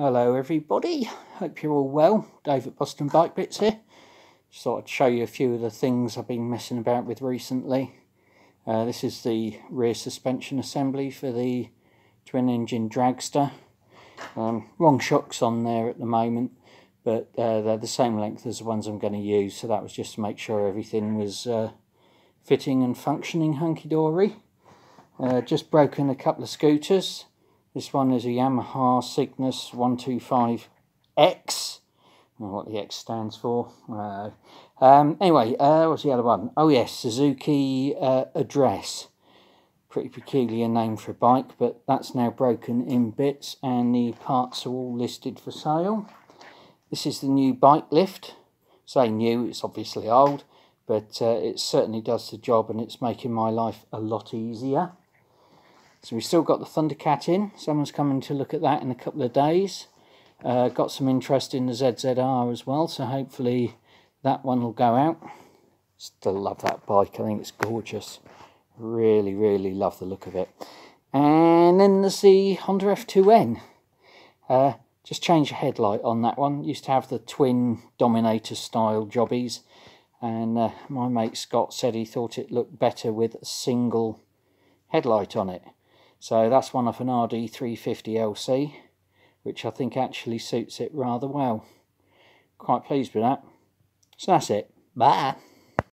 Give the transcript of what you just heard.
Hello everybody, hope you're all well. Dave at Boston Bike Bits here. Just thought I'd show you a few of the things I've been messing about with recently. Uh, this is the rear suspension assembly for the twin engine dragster. Um, wrong shocks on there at the moment, but uh, they're the same length as the ones I'm going to use, so that was just to make sure everything was uh, fitting and functioning hunky-dory. Uh, just broken a couple of scooters. This one is a Yamaha Cygnus 125X. I don't know what the X stands for. Uh, um, anyway, uh, what's the other one? Oh yes, Suzuki uh, Address. Pretty peculiar name for a bike, but that's now broken in bits and the parts are all listed for sale. This is the new bike lift. Say new, it's obviously old, but uh, it certainly does the job and it's making my life a lot easier. So we've still got the Thundercat in. Someone's coming to look at that in a couple of days. Uh, got some interest in the ZZR as well, so hopefully that one will go out. Still love that bike. I think it's gorgeous. Really, really love the look of it. And then there's the Honda F2N. Uh, just change the headlight on that one. Used to have the twin Dominator style jobbies. And uh, my mate Scott said he thought it looked better with a single headlight on it. So that's one of an RD350LC, which I think actually suits it rather well. Quite pleased with that. So that's it. Bye.